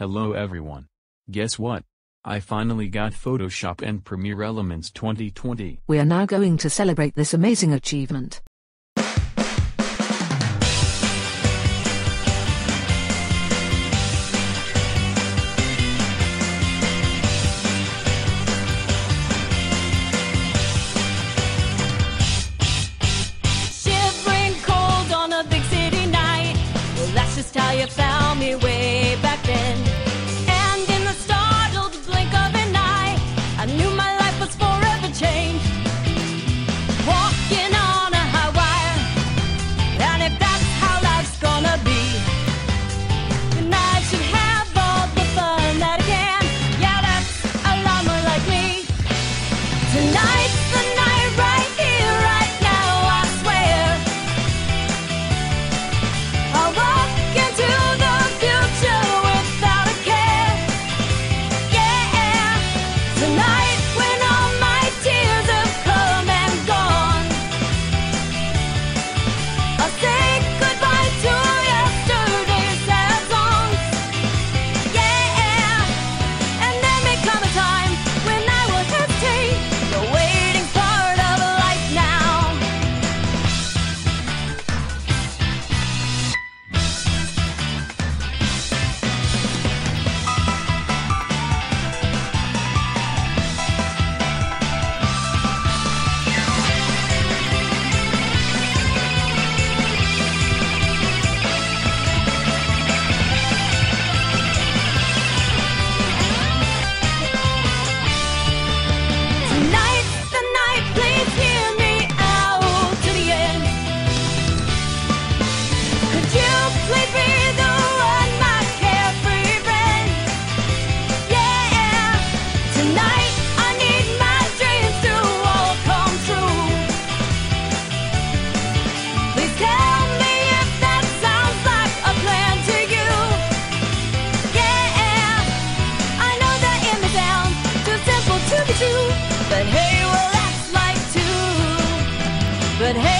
Hello everyone. Guess what? I finally got Photoshop and Premiere Elements 2020. We are now going to celebrate this amazing achievement. Shivering cold on a big city night. Well, that's just how you felt. tonight. But hey, well, that's life too. But hey,